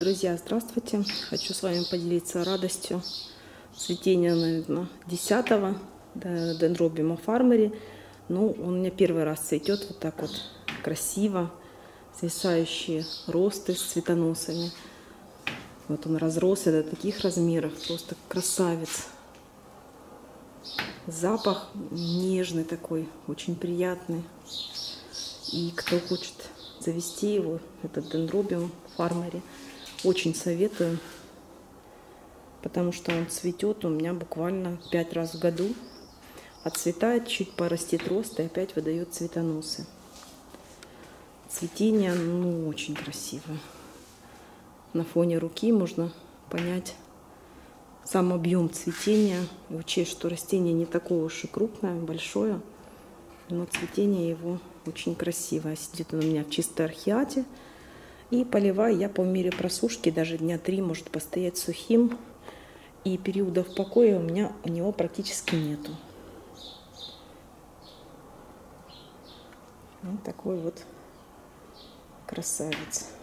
Друзья, здравствуйте! Хочу с вами поделиться радостью цветения, наверное, 10-го дендробиума фармери. Ну, он у меня первый раз цветет вот так вот красиво, свисающие росты с цветоносами. Вот он разросся до таких размеров, просто красавец. Запах нежный такой, очень приятный. И кто хочет завести его, этот дендробиум фармери, очень советую, потому что он цветет у меня буквально пять раз в году. Отцветает, чуть порастет рост и опять выдает цветоносы. Цветение, ну, очень красивое. На фоне руки можно понять сам объем цветения. И учесть, что растение не такое уж и крупное, большое, но цветение его очень красивое. Сидит он у меня в чистой архиате. И поливаю я по мере просушки, даже дня три может постоять сухим. И периодов покоя у меня у него практически нету. Вот такой вот красавец.